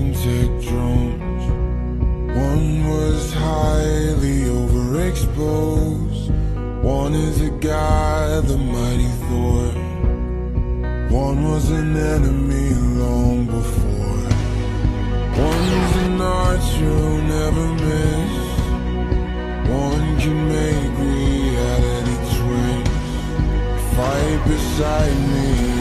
high-tech drones. One was highly overexposed. One is a guy, the mighty Thor. One was an enemy long before. One is an archer who never miss. One can make reality twist. Fight beside me